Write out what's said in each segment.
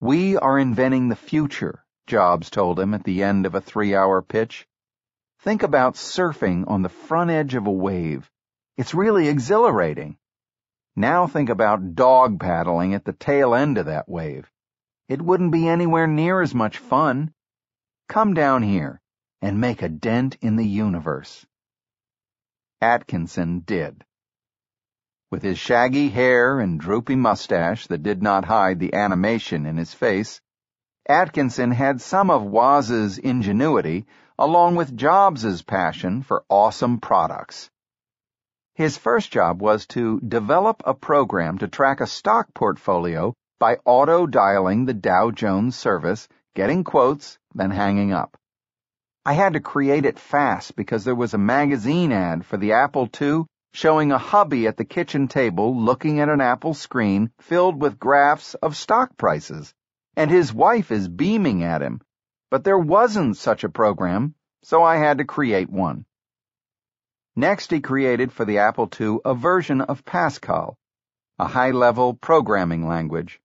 We are inventing the future, Jobs told him at the end of a three-hour pitch. Think about surfing on the front edge of a wave. It's really exhilarating. Now think about dog paddling at the tail end of that wave. It wouldn't be anywhere near as much fun. Come down here and make a dent in the universe. Atkinson did. With his shaggy hair and droopy mustache that did not hide the animation in his face, Atkinson had some of Woz's ingenuity along with Jobs's passion for awesome products. His first job was to develop a program to track a stock portfolio by auto-dialing the Dow Jones service, getting quotes, then hanging up. I had to create it fast because there was a magazine ad for the Apple II showing a hubby at the kitchen table looking at an Apple screen filled with graphs of stock prices, and his wife is beaming at him. But there wasn't such a program, so I had to create one. Next, he created for the Apple II a version of Pascal, a high-level programming language.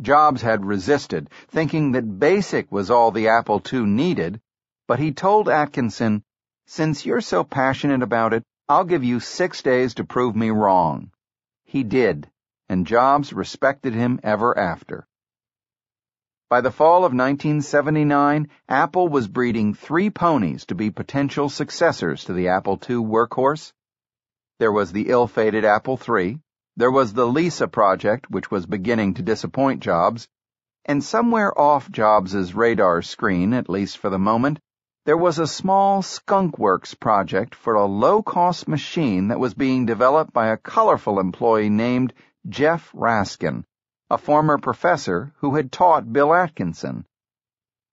Jobs had resisted, thinking that BASIC was all the Apple II needed, but he told Atkinson, since you're so passionate about it, I'll give you six days to prove me wrong. He did, and Jobs respected him ever after. By the fall of 1979, Apple was breeding three ponies to be potential successors to the Apple II workhorse. There was the ill-fated Apple III, there was the Lisa project, which was beginning to disappoint Jobs, and somewhere off Jobs's radar screen, at least for the moment, there was a small skunkworks project for a low-cost machine that was being developed by a colorful employee named Jeff Raskin, a former professor who had taught Bill Atkinson.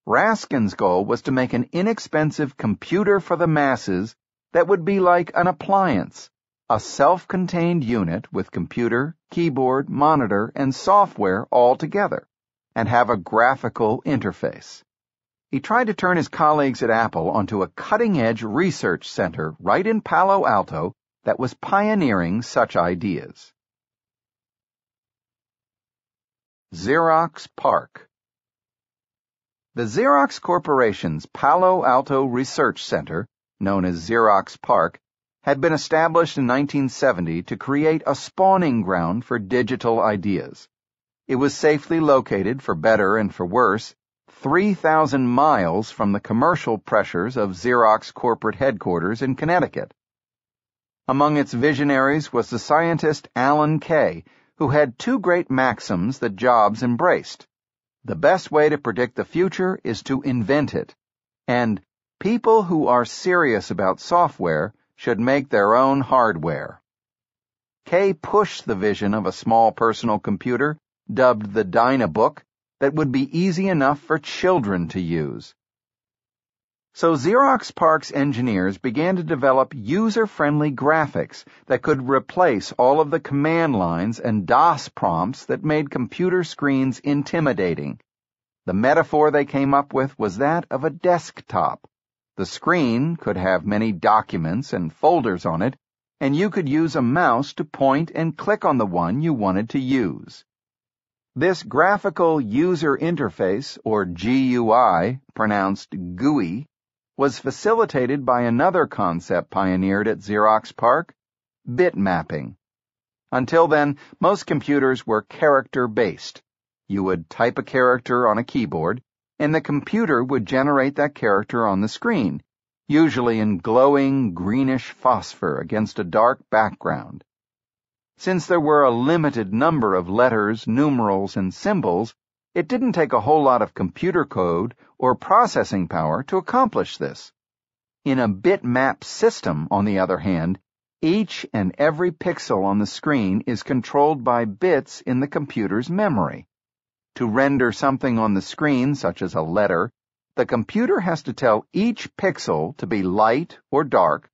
Raskin's goal was to make an inexpensive computer for the masses that would be like an appliance, a self-contained unit with computer, keyboard, monitor, and software all together, and have a graphical interface. He tried to turn his colleagues at Apple onto a cutting-edge research center right in Palo Alto that was pioneering such ideas. Xerox PARC The Xerox Corporation's Palo Alto Research Center, known as Xerox PARC, had been established in 1970 to create a spawning ground for digital ideas. It was safely located, for better and for worse, 3,000 miles from the commercial pressures of Xerox corporate headquarters in Connecticut. Among its visionaries was the scientist Alan Kay, who had two great maxims that Jobs embraced. The best way to predict the future is to invent it. And people who are serious about software should make their own hardware. Kay pushed the vision of a small personal computer, dubbed the Dynabook, that would be easy enough for children to use. So Xerox PARC's engineers began to develop user-friendly graphics that could replace all of the command lines and DOS prompts that made computer screens intimidating. The metaphor they came up with was that of a desktop. The screen could have many documents and folders on it, and you could use a mouse to point and click on the one you wanted to use. This graphical user interface, or GUI, pronounced GUI, was facilitated by another concept pioneered at Xerox PARC, bitmapping. Until then, most computers were character-based. You would type a character on a keyboard, and the computer would generate that character on the screen, usually in glowing greenish phosphor against a dark background. Since there were a limited number of letters, numerals, and symbols, it didn't take a whole lot of computer code or processing power to accomplish this. In a bitmap system, on the other hand, each and every pixel on the screen is controlled by bits in the computer's memory. To render something on the screen, such as a letter, the computer has to tell each pixel to be light or dark,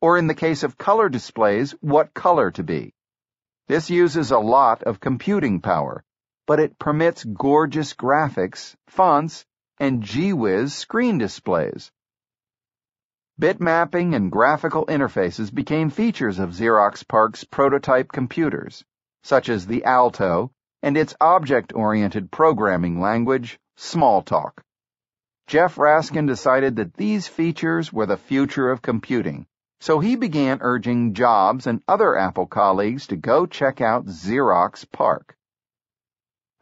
or in the case of color displays, what color to be. This uses a lot of computing power, but it permits gorgeous graphics, fonts, and gee-whiz screen displays. Bitmapping and graphical interfaces became features of Xerox PARC's prototype computers, such as the Alto, and its object-oriented programming language, Smalltalk. Jeff Raskin decided that these features were the future of computing, so he began urging Jobs and other Apple colleagues to go check out Xerox PARC.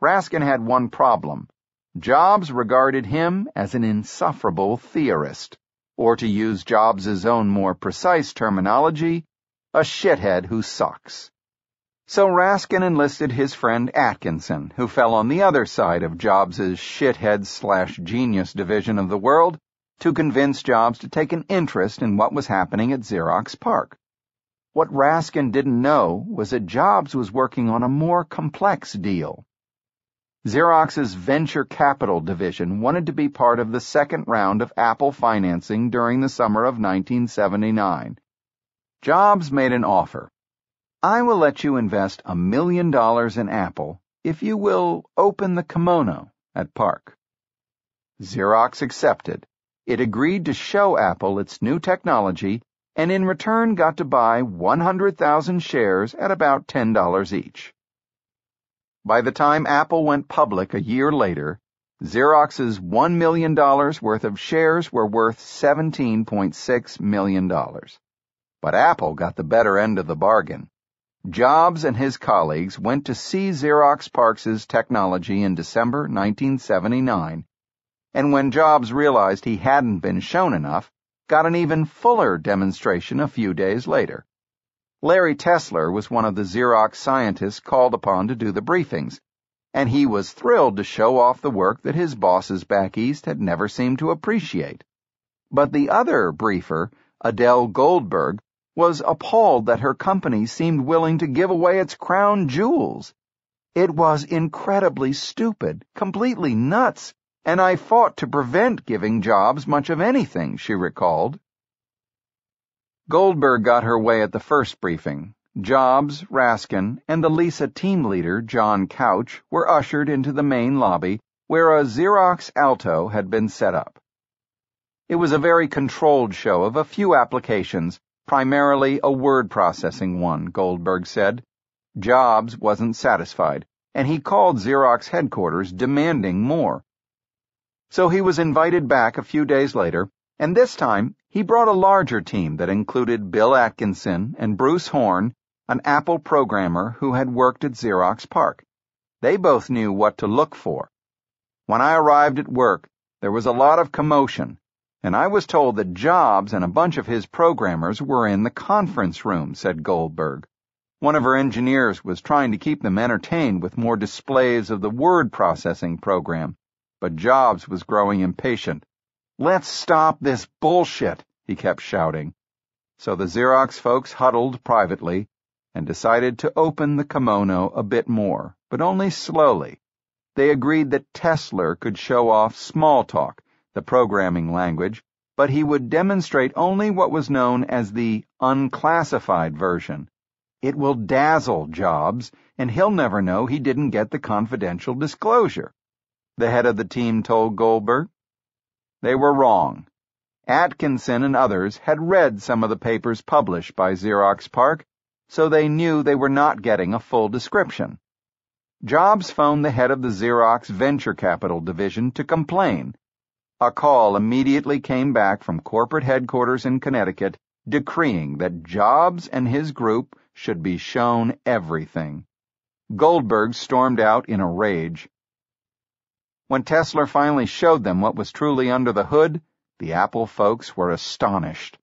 Raskin had one problem. Jobs regarded him as an insufferable theorist, or to use Jobs' own more precise terminology, a shithead who sucks. So Raskin enlisted his friend Atkinson, who fell on the other side of Jobs' shithead slash genius division of the world, to convince Jobs to take an interest in what was happening at Xerox PARC. What Raskin didn't know was that Jobs was working on a more complex deal. Xerox's venture capital division wanted to be part of the second round of Apple financing during the summer of 1979. Jobs made an offer. I will let you invest a million dollars in Apple if you will open the kimono at PARC. Xerox accepted. It agreed to show Apple its new technology and in return got to buy 100,000 shares at about $10 each. By the time Apple went public a year later, Xerox's $1 million worth of shares were worth $17.6 million. But Apple got the better end of the bargain. Jobs and his colleagues went to see Xerox PARC's technology in December 1979, and when Jobs realized he hadn't been shown enough, got an even fuller demonstration a few days later. Larry Tesler was one of the Xerox scientists called upon to do the briefings, and he was thrilled to show off the work that his bosses back east had never seemed to appreciate. But the other briefer, Adele Goldberg, was appalled that her company seemed willing to give away its crown jewels. It was incredibly stupid, completely nuts, and I fought to prevent giving Jobs much of anything, she recalled. Goldberg got her way at the first briefing. Jobs, Raskin, and the Lisa team leader, John Couch, were ushered into the main lobby where a Xerox Alto had been set up. It was a very controlled show of a few applications, primarily a word processing one, Goldberg said. Jobs wasn't satisfied, and he called Xerox headquarters demanding more. So he was invited back a few days later and this time, he brought a larger team that included Bill Atkinson and Bruce Horn, an Apple programmer who had worked at Xerox PARC. They both knew what to look for. When I arrived at work, there was a lot of commotion, and I was told that Jobs and a bunch of his programmers were in the conference room, said Goldberg. One of her engineers was trying to keep them entertained with more displays of the word processing program, but Jobs was growing impatient. Let's stop this bullshit, he kept shouting. So the Xerox folks huddled privately and decided to open the kimono a bit more, but only slowly. They agreed that Tesler could show off Smalltalk, the programming language, but he would demonstrate only what was known as the unclassified version. It will dazzle Jobs, and he'll never know he didn't get the confidential disclosure. The head of the team told Goldberg. They were wrong. Atkinson and others had read some of the papers published by Xerox PARC, so they knew they were not getting a full description. Jobs phoned the head of the Xerox Venture Capital Division to complain. A call immediately came back from corporate headquarters in Connecticut decreeing that Jobs and his group should be shown everything. Goldberg stormed out in a rage. When Tesler finally showed them what was truly under the hood, the Apple folks were astonished.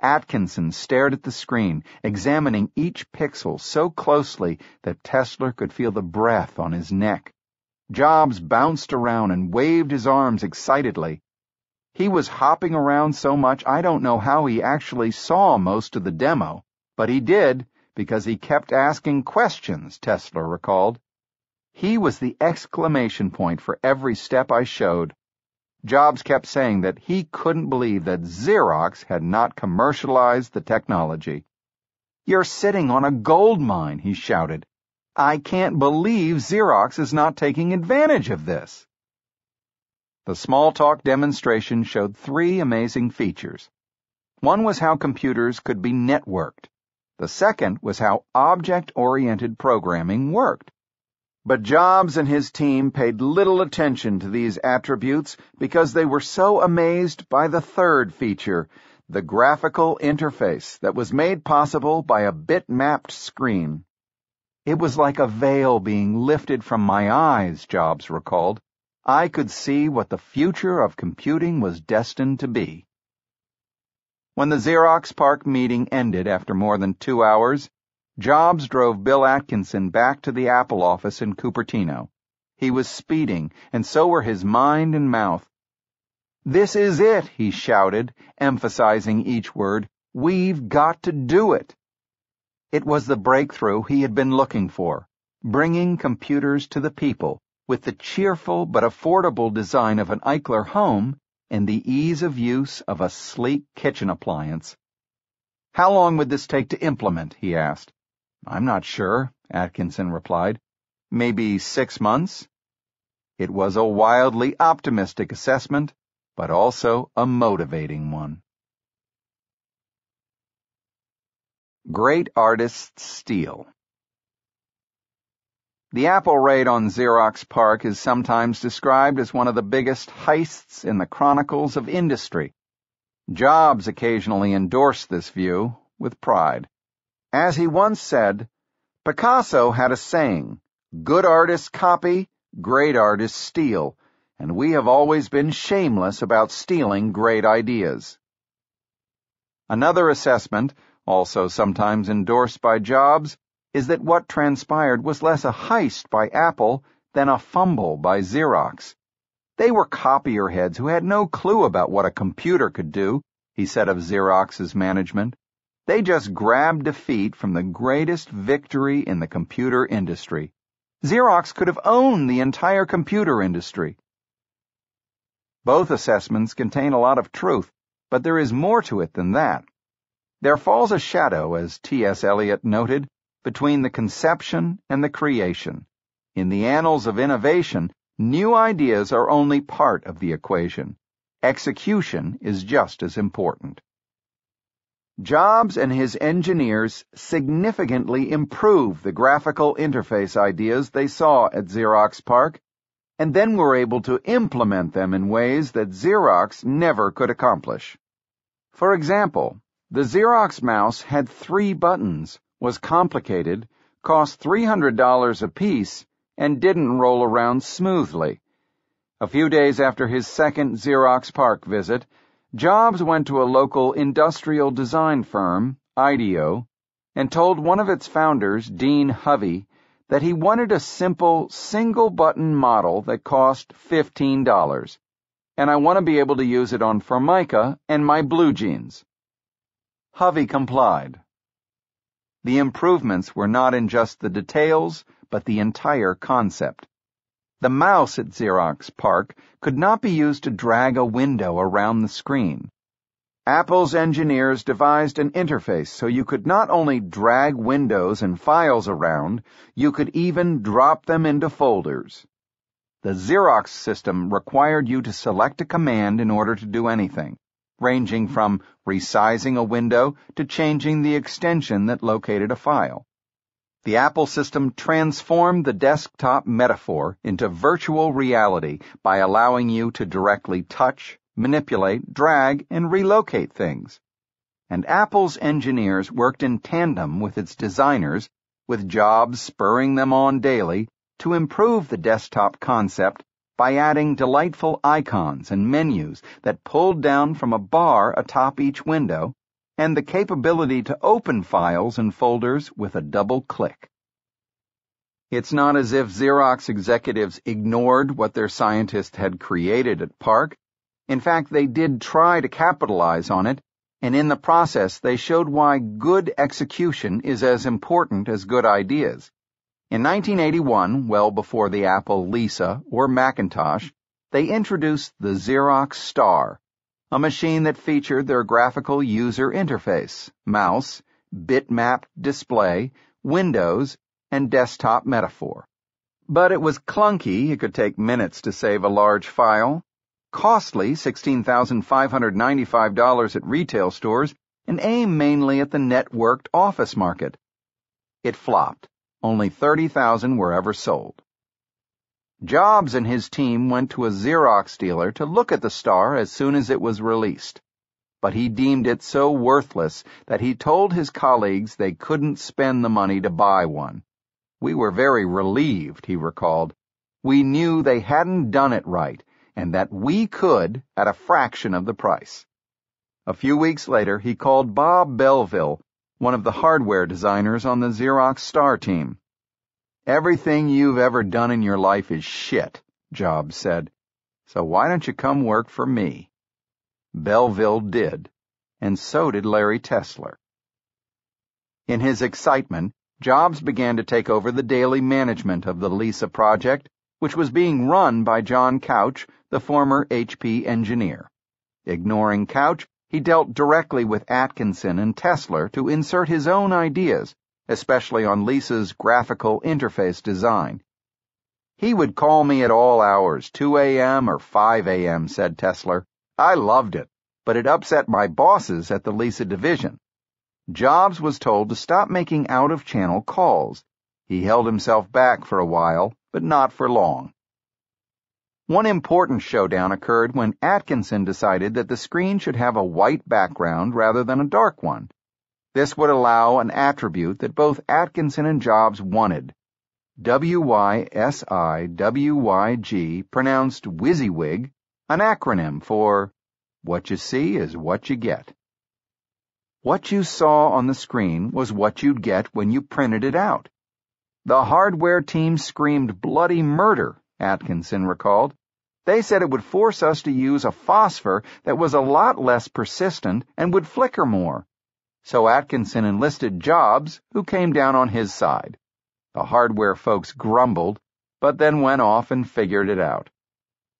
Atkinson stared at the screen, examining each pixel so closely that Tesler could feel the breath on his neck. Jobs bounced around and waved his arms excitedly. He was hopping around so much I don't know how he actually saw most of the demo, but he did because he kept asking questions, Tesler recalled. He was the exclamation point for every step I showed. Jobs kept saying that he couldn't believe that Xerox had not commercialized the technology. You're sitting on a gold mine, he shouted. I can't believe Xerox is not taking advantage of this. The Smalltalk demonstration showed three amazing features. One was how computers could be networked. The second was how object-oriented programming worked. But Jobs and his team paid little attention to these attributes because they were so amazed by the third feature, the graphical interface that was made possible by a bitmapped screen. It was like a veil being lifted from my eyes, Jobs recalled. I could see what the future of computing was destined to be. When the Xerox PARC meeting ended after more than two hours, Jobs drove Bill Atkinson back to the Apple office in Cupertino. He was speeding, and so were his mind and mouth. This is it, he shouted, emphasizing each word. We've got to do it. It was the breakthrough he had been looking for, bringing computers to the people with the cheerful but affordable design of an Eichler home and the ease of use of a sleek kitchen appliance. How long would this take to implement? he asked. I'm not sure, Atkinson replied. Maybe six months? It was a wildly optimistic assessment, but also a motivating one. Great artists steal. The Apple raid on Xerox PARC is sometimes described as one of the biggest heists in the chronicles of industry. Jobs occasionally endorsed this view with pride. As he once said, Picasso had a saying, good artists copy, great artists steal, and we have always been shameless about stealing great ideas. Another assessment, also sometimes endorsed by Jobs, is that what transpired was less a heist by Apple than a fumble by Xerox. They were copier heads who had no clue about what a computer could do, he said of Xerox's management. They just grabbed defeat from the greatest victory in the computer industry. Xerox could have owned the entire computer industry. Both assessments contain a lot of truth, but there is more to it than that. There falls a shadow, as T.S. Eliot noted, between the conception and the creation. In the annals of innovation, new ideas are only part of the equation. Execution is just as important. Jobs and his engineers significantly improved the graphical interface ideas they saw at Xerox PARC, and then were able to implement them in ways that Xerox never could accomplish. For example, the Xerox mouse had three buttons, was complicated, cost $300 apiece, and didn't roll around smoothly. A few days after his second Xerox PARC visit, Jobs went to a local industrial design firm, IDEO, and told one of its founders, Dean Hovey, that he wanted a simple, single button model that cost $15, and I want to be able to use it on Formica and my blue jeans. Hovey complied. The improvements were not in just the details, but the entire concept. The mouse at Xerox PARC could not be used to drag a window around the screen. Apple's engineers devised an interface so you could not only drag windows and files around, you could even drop them into folders. The Xerox system required you to select a command in order to do anything, ranging from resizing a window to changing the extension that located a file. The Apple system transformed the desktop metaphor into virtual reality by allowing you to directly touch, manipulate, drag, and relocate things. And Apple's engineers worked in tandem with its designers, with Jobs spurring them on daily, to improve the desktop concept by adding delightful icons and menus that pulled down from a bar atop each window and the capability to open files and folders with a double click. It's not as if Xerox executives ignored what their scientists had created at PARC. In fact, they did try to capitalize on it, and in the process, they showed why good execution is as important as good ideas. In 1981, well before the Apple Lisa or Macintosh, they introduced the Xerox Star, a machine that featured their graphical user interface, mouse, bitmap display, windows, and desktop metaphor. But it was clunky, it could take minutes to save a large file, costly, $16,595 at retail stores, and aimed mainly at the networked office market. It flopped. Only 30,000 were ever sold. Jobs and his team went to a Xerox dealer to look at the star as soon as it was released. But he deemed it so worthless that he told his colleagues they couldn't spend the money to buy one. We were very relieved, he recalled. We knew they hadn't done it right, and that we could at a fraction of the price. A few weeks later, he called Bob Belleville, one of the hardware designers on the Xerox Star team. Everything you've ever done in your life is shit, Jobs said. So why don't you come work for me? Belleville did, and so did Larry Tesler. In his excitement, Jobs began to take over the daily management of the Lisa project, which was being run by John Couch, the former HP engineer. Ignoring Couch, he dealt directly with Atkinson and Tesler to insert his own ideas, especially on Lisa's graphical interface design. He would call me at all hours, 2 a.m. or 5 a.m., said Tesler. I loved it, but it upset my bosses at the Lisa division. Jobs was told to stop making out-of-channel calls. He held himself back for a while, but not for long. One important showdown occurred when Atkinson decided that the screen should have a white background rather than a dark one. This would allow an attribute that both Atkinson and Jobs wanted. W-Y-S-I-W-Y-G, pronounced WYSIWYG, an acronym for What You See is What You Get. What you saw on the screen was what you'd get when you printed it out. The hardware team screamed bloody murder, Atkinson recalled. They said it would force us to use a phosphor that was a lot less persistent and would flicker more so Atkinson enlisted Jobs, who came down on his side. The hardware folks grumbled, but then went off and figured it out.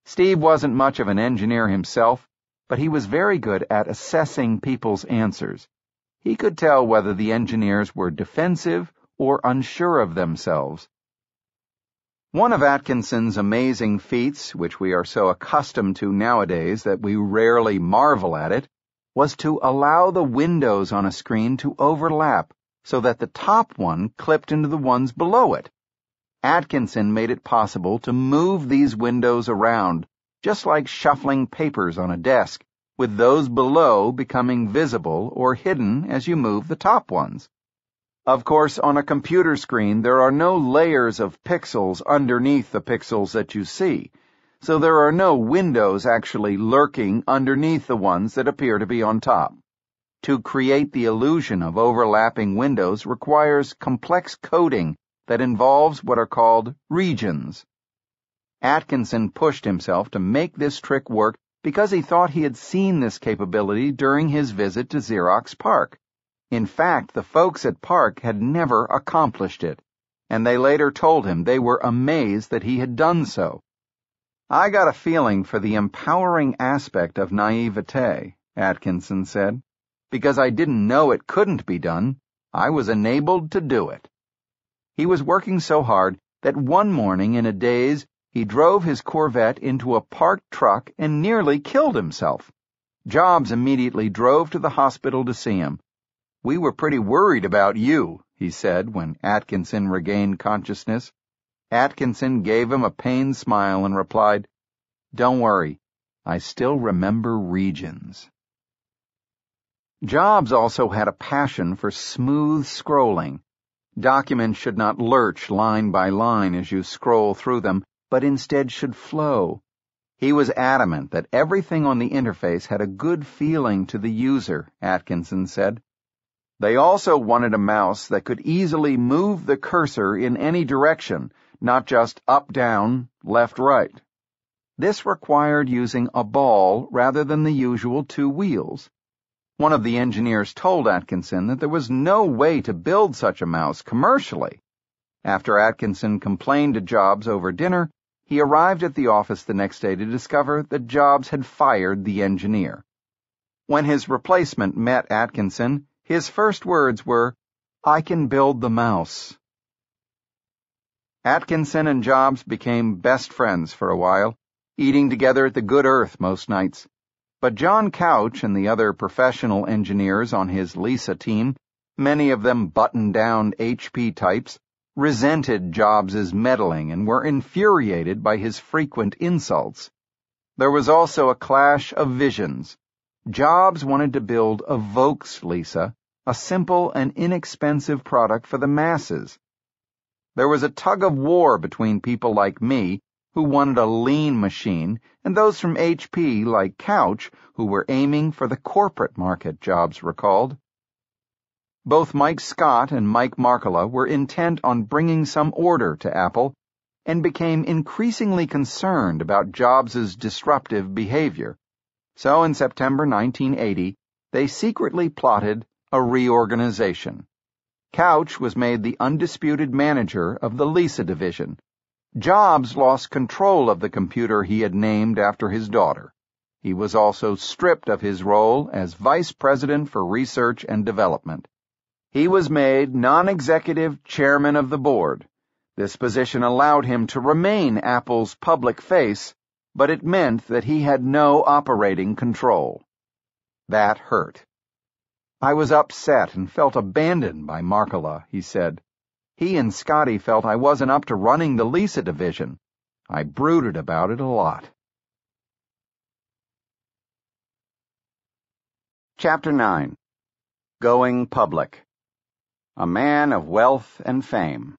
Steve wasn't much of an engineer himself, but he was very good at assessing people's answers. He could tell whether the engineers were defensive or unsure of themselves. One of Atkinson's amazing feats, which we are so accustomed to nowadays that we rarely marvel at it, was to allow the windows on a screen to overlap so that the top one clipped into the ones below it. Atkinson made it possible to move these windows around, just like shuffling papers on a desk, with those below becoming visible or hidden as you move the top ones. Of course, on a computer screen, there are no layers of pixels underneath the pixels that you see so there are no windows actually lurking underneath the ones that appear to be on top. To create the illusion of overlapping windows requires complex coding that involves what are called regions. Atkinson pushed himself to make this trick work because he thought he had seen this capability during his visit to Xerox PARC. In fact, the folks at PARC had never accomplished it, and they later told him they were amazed that he had done so. I got a feeling for the empowering aspect of naivete, Atkinson said. Because I didn't know it couldn't be done, I was enabled to do it. He was working so hard that one morning in a daze, he drove his Corvette into a parked truck and nearly killed himself. Jobs immediately drove to the hospital to see him. We were pretty worried about you, he said when Atkinson regained consciousness. Atkinson gave him a pained smile and replied, Don't worry, I still remember regions. Jobs also had a passion for smooth scrolling. Documents should not lurch line by line as you scroll through them, but instead should flow. He was adamant that everything on the interface had a good feeling to the user, Atkinson said. They also wanted a mouse that could easily move the cursor in any direction, not just up down, left right. This required using a ball rather than the usual two wheels. One of the engineers told Atkinson that there was no way to build such a mouse commercially. After Atkinson complained to Jobs over dinner, he arrived at the office the next day to discover that Jobs had fired the engineer. When his replacement met Atkinson, his first words were, I can build the mouse. Atkinson and Jobs became best friends for a while, eating together at the Good Earth most nights. But John Couch and the other professional engineers on his Lisa team, many of them button-down HP types, resented Jobs's meddling and were infuriated by his frequent insults. There was also a clash of visions. Jobs wanted to build a Volks Lisa, a simple and inexpensive product for the masses. There was a tug of war between people like me, who wanted a lean machine, and those from HP, like Couch, who were aiming for the corporate market, Jobs recalled. Both Mike Scott and Mike Markkula were intent on bringing some order to Apple and became increasingly concerned about Jobs' disruptive behavior. So in September 1980, they secretly plotted a reorganization. Couch was made the undisputed manager of the Lisa division. Jobs lost control of the computer he had named after his daughter. He was also stripped of his role as Vice President for Research and Development. He was made non-executive chairman of the board. This position allowed him to remain Apple's public face, but it meant that he had no operating control. That hurt. I was upset and felt abandoned by Markkula, he said. He and Scotty felt I wasn't up to running the Lisa division. I brooded about it a lot. Chapter 9 Going Public a man of wealth and fame.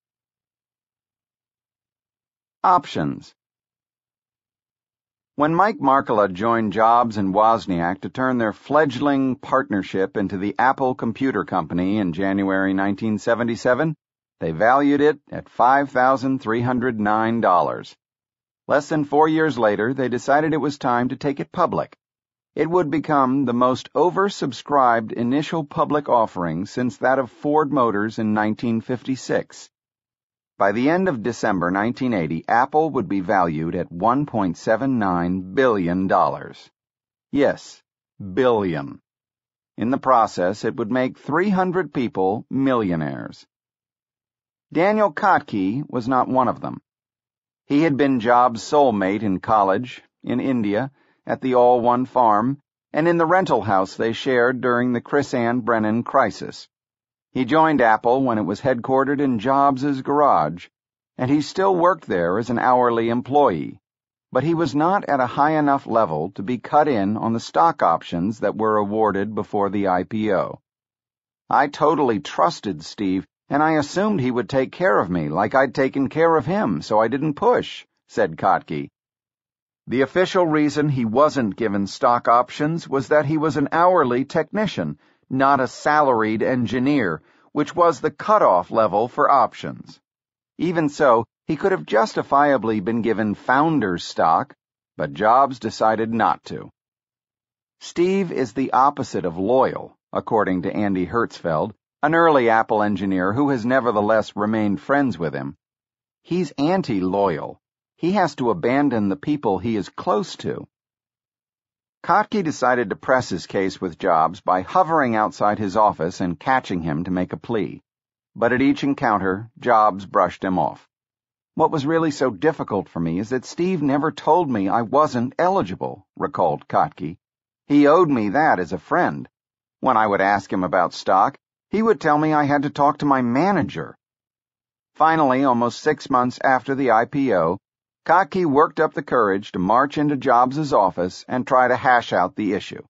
Options When Mike Markkula joined Jobs and Wozniak to turn their fledgling partnership into the Apple Computer Company in January 1977, they valued it at $5,309. Less than four years later, they decided it was time to take it public it would become the most oversubscribed initial public offering since that of Ford Motors in 1956. By the end of December 1980, Apple would be valued at $1.79 billion. Yes, billion. In the process, it would make 300 people millionaires. Daniel Kottke was not one of them. He had been Jobs' soulmate in college, in India, at the All One farm, and in the rental house they shared during the Chrisann Brennan crisis. He joined Apple when it was headquartered in Jobs' garage, and he still worked there as an hourly employee, but he was not at a high enough level to be cut in on the stock options that were awarded before the IPO. I totally trusted Steve, and I assumed he would take care of me like I'd taken care of him, so I didn't push, said Kottke. The official reason he wasn't given stock options was that he was an hourly technician, not a salaried engineer, which was the cutoff level for options. Even so, he could have justifiably been given founder's stock, but Jobs decided not to. Steve is the opposite of loyal, according to Andy Hertzfeld, an early Apple engineer who has nevertheless remained friends with him. He's anti-loyal he has to abandon the people he is close to. Kottke decided to press his case with Jobs by hovering outside his office and catching him to make a plea. But at each encounter, Jobs brushed him off. What was really so difficult for me is that Steve never told me I wasn't eligible, recalled Kottke. He owed me that as a friend. When I would ask him about stock, he would tell me I had to talk to my manager. Finally, almost six months after the IPO, Kottke worked up the courage to march into Jobs' office and try to hash out the issue.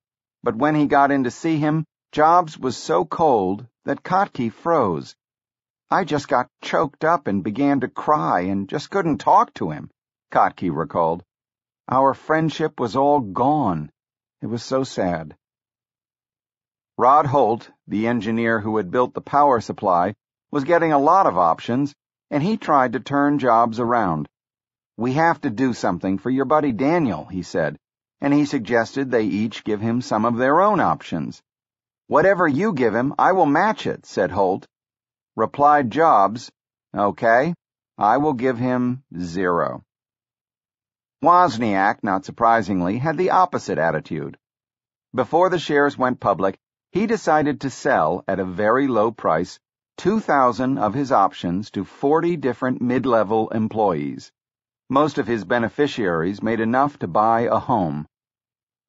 But when he got in to see him, Jobs was so cold that Kottke froze. I just got choked up and began to cry and just couldn't talk to him, Kottke recalled. Our friendship was all gone. It was so sad. Rod Holt, the engineer who had built the power supply, was getting a lot of options, and he tried to turn Jobs around. We have to do something for your buddy Daniel, he said, and he suggested they each give him some of their own options. Whatever you give him, I will match it, said Holt. Replied Jobs, Okay, I will give him zero. Wozniak, not surprisingly, had the opposite attitude. Before the shares went public, he decided to sell at a very low price 2,000 of his options to 40 different mid-level employees. Most of his beneficiaries made enough to buy a home.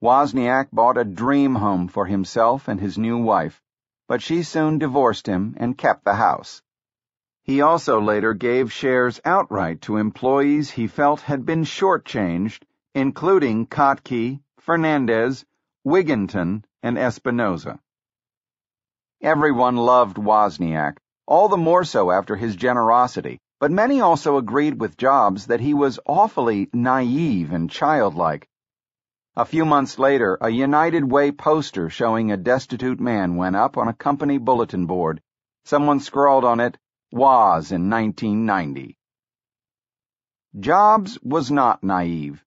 Wozniak bought a dream home for himself and his new wife, but she soon divorced him and kept the house. He also later gave shares outright to employees he felt had been shortchanged, including Kottke, Fernandez, Wigginton, and Espinosa. Everyone loved Wozniak, all the more so after his generosity, but many also agreed with Jobs that he was awfully naive and childlike. A few months later, a United Way poster showing a destitute man went up on a company bulletin board. Someone scrawled on it, was in 1990. Jobs was not naive.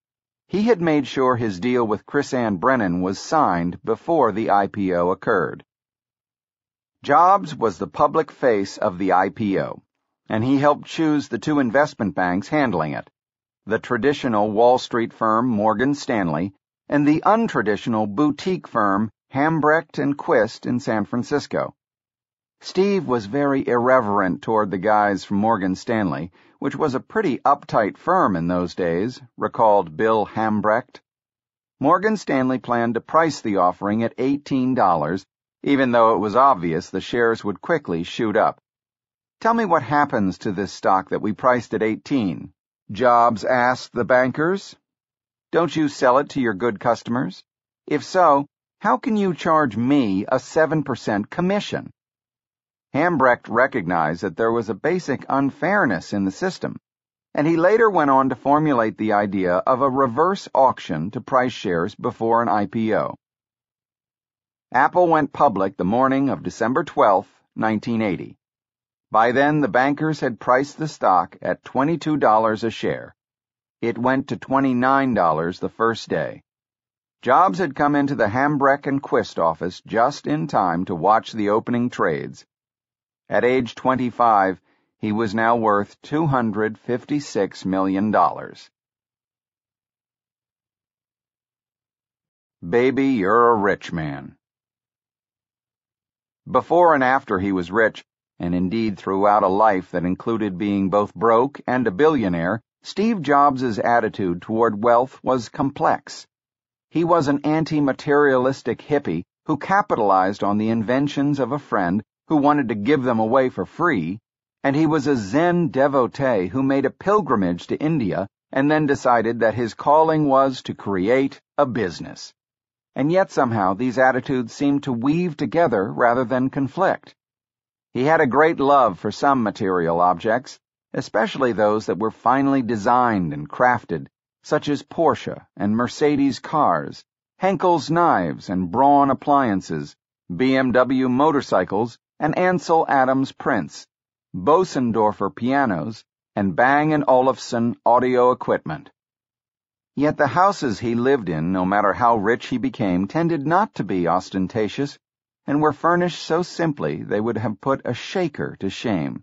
He had made sure his deal with Chrisann Brennan was signed before the IPO occurred. Jobs was the public face of the IPO, and he helped choose the two investment banks handling it, the traditional Wall Street firm Morgan Stanley and the untraditional boutique firm Hambrecht and Quist in San Francisco. Steve was very irreverent toward the guys from Morgan Stanley, which was a pretty uptight firm in those days, recalled Bill Hambrecht. Morgan Stanley planned to price the offering at $18, even though it was obvious the shares would quickly shoot up. Tell me what happens to this stock that we priced at 18. Jobs asked the bankers. Don't you sell it to your good customers? If so, how can you charge me a 7% commission? Hambrecht recognized that there was a basic unfairness in the system, and he later went on to formulate the idea of a reverse auction to price shares before an IPO. Apple went public the morning of December 12, 1980. By then, the bankers had priced the stock at $22 a share. It went to $29 the first day. Jobs had come into the Hambrecht and Quist office just in time to watch the opening trades. At age 25, he was now worth $256 million. Baby, you're a rich man. Before and after he was rich, and indeed throughout a life that included being both broke and a billionaire, Steve Jobs' attitude toward wealth was complex. He was an anti-materialistic hippie who capitalized on the inventions of a friend who wanted to give them away for free, and he was a Zen devotee who made a pilgrimage to India and then decided that his calling was to create a business. And yet somehow these attitudes seemed to weave together rather than conflict. He had a great love for some material objects, especially those that were finely designed and crafted, such as Porsche and Mercedes cars, Henckels knives and Braun appliances, BMW motorcycles, and Ansel Adams prints, Bosendorfer pianos, and Bang & Olufsen audio equipment. Yet the houses he lived in, no matter how rich he became, tended not to be ostentatious, and were furnished so simply they would have put a shaker to shame.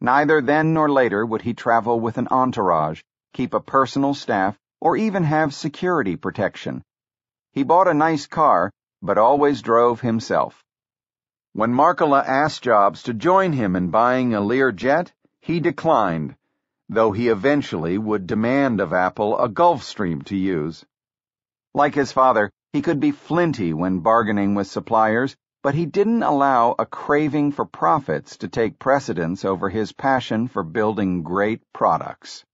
Neither then nor later would he travel with an entourage, keep a personal staff, or even have security protection. He bought a nice car, but always drove himself. When Markkula asked Jobs to join him in buying a Learjet, he declined, though he eventually would demand of Apple a Gulfstream to use. Like his father, he could be flinty when bargaining with suppliers, but he didn't allow a craving for profits to take precedence over his passion for building great products.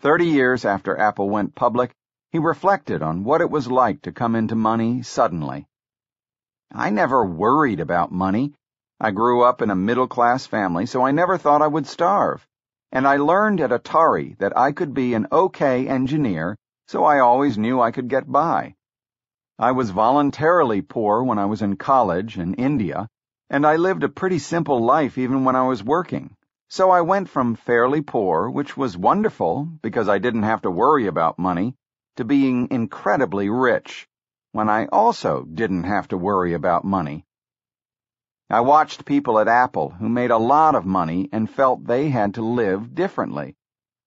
Thirty years after Apple went public, he reflected on what it was like to come into money suddenly. I never worried about money. I grew up in a middle-class family, so I never thought I would starve. And I learned at Atari that I could be an okay engineer, so I always knew I could get by. I was voluntarily poor when I was in college in India, and I lived a pretty simple life even when I was working. So I went from fairly poor, which was wonderful because I didn't have to worry about money, to being incredibly rich when I also didn't have to worry about money. I watched people at Apple who made a lot of money and felt they had to live differently.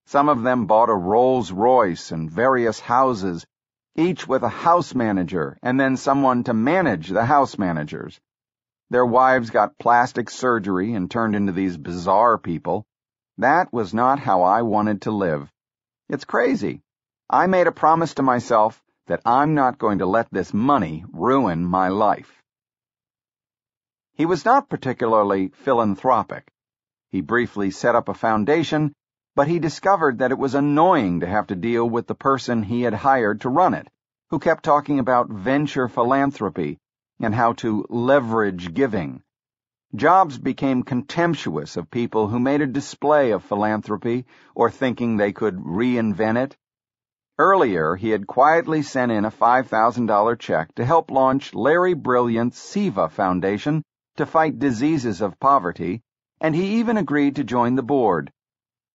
Some of them bought a Rolls Royce and various houses, each with a house manager and then someone to manage the house managers. Their wives got plastic surgery and turned into these bizarre people. That was not how I wanted to live. It's crazy. I made a promise to myself that I'm not going to let this money ruin my life. He was not particularly philanthropic. He briefly set up a foundation, but he discovered that it was annoying to have to deal with the person he had hired to run it, who kept talking about venture philanthropy and how to leverage giving. Jobs became contemptuous of people who made a display of philanthropy or thinking they could reinvent it. Earlier, he had quietly sent in a $5,000 check to help launch Larry Brilliant's Seva Foundation to fight diseases of poverty, and he even agreed to join the board.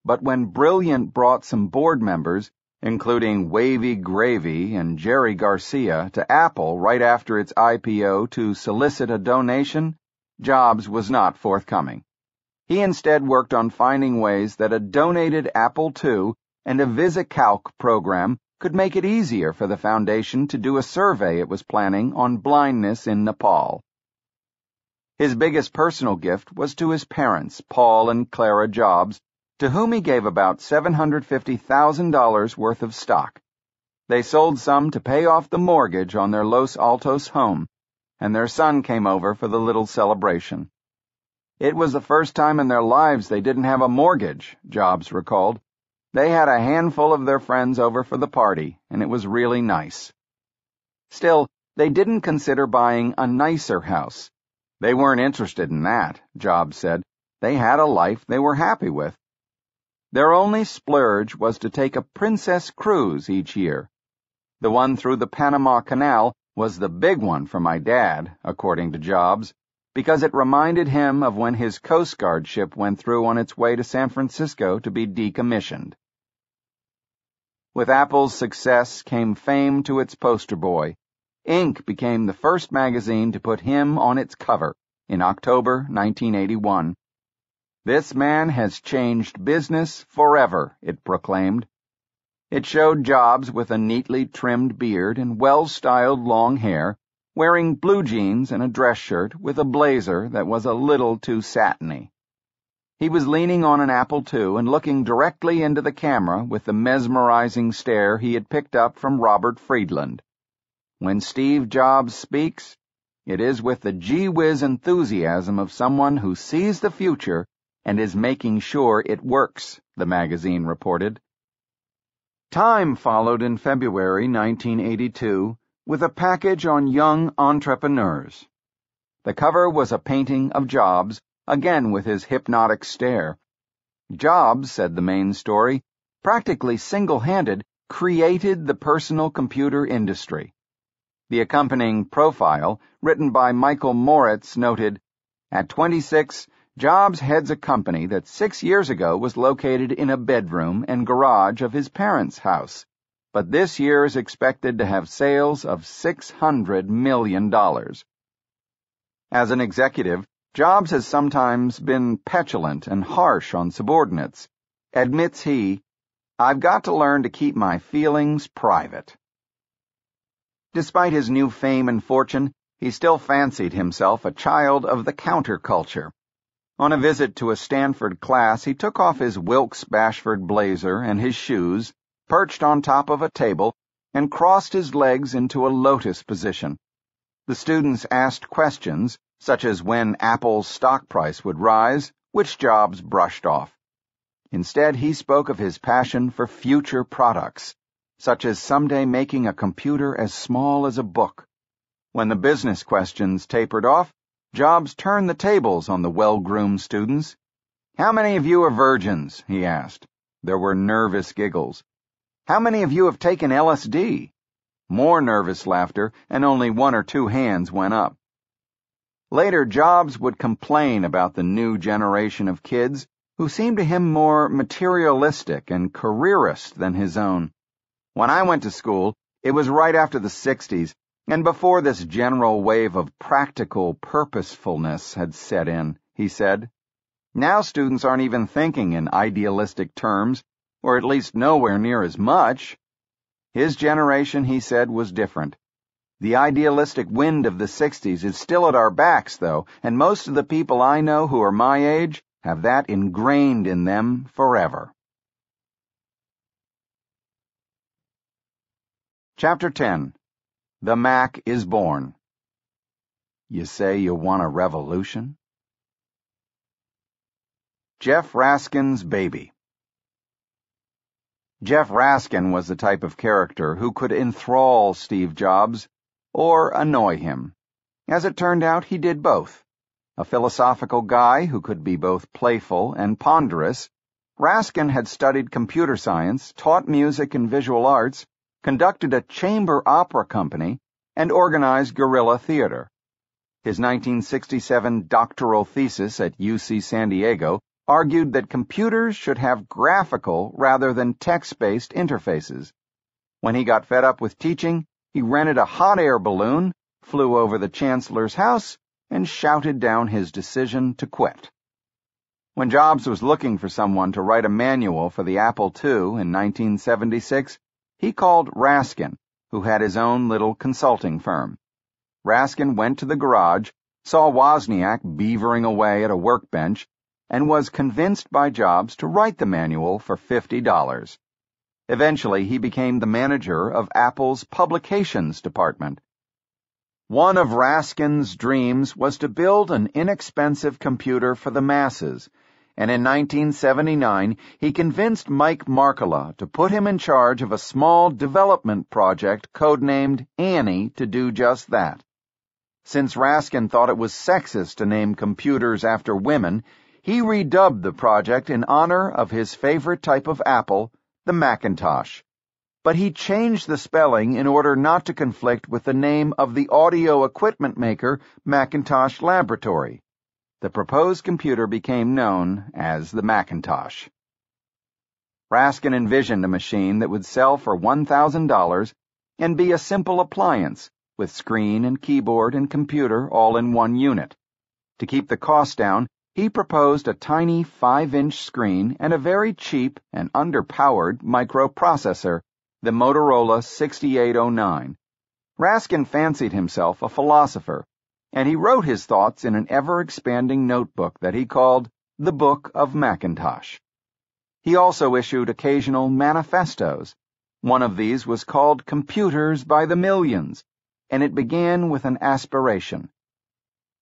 But when Brilliant brought some board members, including Wavy Gravy and Jerry Garcia, to Apple right after its IPO to solicit a donation, Jobs was not forthcoming. He instead worked on finding ways that a donated Apple II and a VisiCalc program could make it easier for the foundation to do a survey it was planning on blindness in Nepal. His biggest personal gift was to his parents, Paul and Clara Jobs, to whom he gave about $750,000 worth of stock. They sold some to pay off the mortgage on their Los Altos home, and their son came over for the little celebration. It was the first time in their lives they didn't have a mortgage, Jobs recalled. They had a handful of their friends over for the party, and it was really nice. Still, they didn't consider buying a nicer house. They weren't interested in that, Jobs said. They had a life they were happy with. Their only splurge was to take a princess cruise each year. The one through the Panama Canal was the big one for my dad, according to Jobs, because it reminded him of when his Coast Guard ship went through on its way to San Francisco to be decommissioned. With Apple's success came fame to its poster boy. Inc. became the first magazine to put him on its cover in October 1981. This man has changed business forever, it proclaimed. It showed Jobs with a neatly trimmed beard and well-styled long hair, wearing blue jeans and a dress shirt with a blazer that was a little too satiny. He was leaning on an Apple II and looking directly into the camera with the mesmerizing stare he had picked up from Robert Friedland. When Steve Jobs speaks, it is with the gee-whiz enthusiasm of someone who sees the future and is making sure it works, the magazine reported. Time followed in February 1982 with a package on young entrepreneurs. The cover was a painting of Jobs again with his hypnotic stare. Jobs, said the main story, practically single-handed created the personal computer industry. The accompanying profile, written by Michael Moritz, noted, At 26, Jobs heads a company that six years ago was located in a bedroom and garage of his parents' house, but this year is expected to have sales of $600 million. As an executive, Jobs has sometimes been petulant and harsh on subordinates. Admits he, I've got to learn to keep my feelings private. Despite his new fame and fortune, he still fancied himself a child of the counterculture. On a visit to a Stanford class, he took off his Wilkes Bashford blazer and his shoes, perched on top of a table, and crossed his legs into a lotus position. The students asked questions, such as when Apple's stock price would rise, which Jobs brushed off. Instead, he spoke of his passion for future products, such as someday making a computer as small as a book. When the business questions tapered off, Jobs turned the tables on the well-groomed students. How many of you are virgins? he asked. There were nervous giggles. How many of you have taken LSD? More nervous laughter, and only one or two hands went up. Later, Jobs would complain about the new generation of kids who seemed to him more materialistic and careerist than his own. When I went to school, it was right after the 60s, and before this general wave of practical purposefulness had set in, he said. Now students aren't even thinking in idealistic terms, or at least nowhere near as much. His generation, he said, was different. The idealistic wind of the 60s is still at our backs, though, and most of the people I know who are my age have that ingrained in them forever. Chapter 10 The Mac is Born. You say you want a revolution? Jeff Raskin's Baby. Jeff Raskin was the type of character who could enthrall Steve Jobs or annoy him. As it turned out, he did both. A philosophical guy who could be both playful and ponderous, Raskin had studied computer science, taught music and visual arts, conducted a chamber opera company, and organized guerrilla theater. His 1967 doctoral thesis at UC San Diego argued that computers should have graphical rather than text-based interfaces. When he got fed up with teaching, he rented a hot air balloon, flew over the chancellor's house, and shouted down his decision to quit. When Jobs was looking for someone to write a manual for the Apple II in 1976, he called Raskin, who had his own little consulting firm. Raskin went to the garage, saw Wozniak beavering away at a workbench, and was convinced by Jobs to write the manual for $50. Eventually, he became the manager of Apple's publications department. One of Raskin's dreams was to build an inexpensive computer for the masses, and in 1979 he convinced Mike Markkula to put him in charge of a small development project codenamed Annie to do just that. Since Raskin thought it was sexist to name computers after women, he redubbed the project in honor of his favorite type of apple, the McIntosh. But he changed the spelling in order not to conflict with the name of the audio equipment maker, McIntosh Laboratory. The proposed computer became known as the Macintosh. Raskin envisioned a machine that would sell for $1,000 and be a simple appliance with screen and keyboard and computer all in one unit. To keep the cost down, he proposed a tiny 5-inch screen and a very cheap and underpowered microprocessor, the Motorola 6809. Raskin fancied himself a philosopher, and he wrote his thoughts in an ever-expanding notebook that he called The Book of Macintosh. He also issued occasional manifestos. One of these was called Computers by the Millions, and it began with an aspiration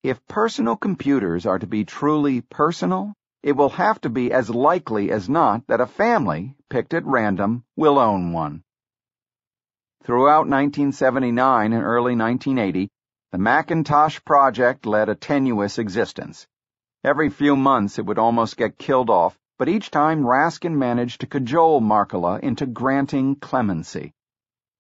if personal computers are to be truly personal, it will have to be as likely as not that a family, picked at random, will own one. Throughout 1979 and early 1980, the Macintosh project led a tenuous existence. Every few months it would almost get killed off, but each time Raskin managed to cajole Markkula into granting clemency.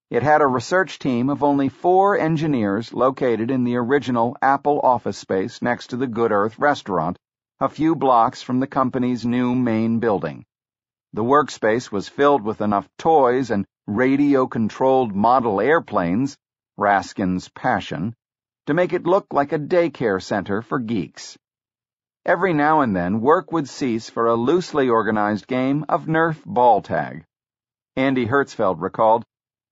It had a research team of only four engineers located in the original Apple office space next to the Good Earth restaurant, a few blocks from the company's new main building. The workspace was filled with enough toys and radio-controlled model airplanes, Raskin's passion, to make it look like a daycare center for geeks. Every now and then, work would cease for a loosely organized game of Nerf ball tag. Andy Hertzfeld recalled,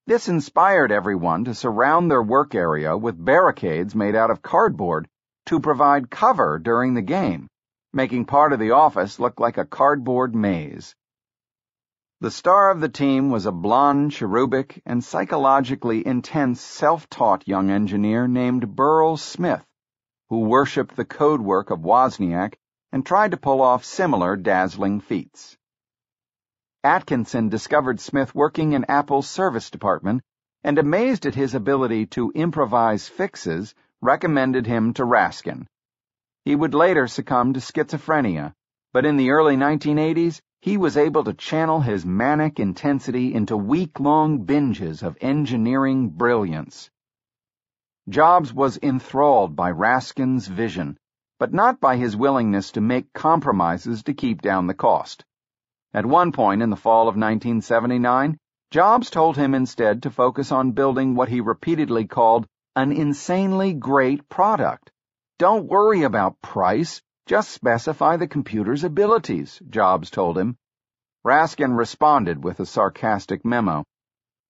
this inspired everyone to surround their work area with barricades made out of cardboard to provide cover during the game, making part of the office look like a cardboard maze. The star of the team was a blond, cherubic, and psychologically intense self-taught young engineer named Burrell Smith, who worshipped the code work of Wozniak and tried to pull off similar dazzling feats. Atkinson discovered Smith working in Apple's service department and, amazed at his ability to improvise fixes, recommended him to Raskin. He would later succumb to schizophrenia, but in the early 1980s, he was able to channel his manic intensity into week-long binges of engineering brilliance. Jobs was enthralled by Raskin's vision, but not by his willingness to make compromises to keep down the cost. At one point in the fall of 1979, Jobs told him instead to focus on building what he repeatedly called an insanely great product. Don't worry about price, just specify the computer's abilities, Jobs told him. Raskin responded with a sarcastic memo.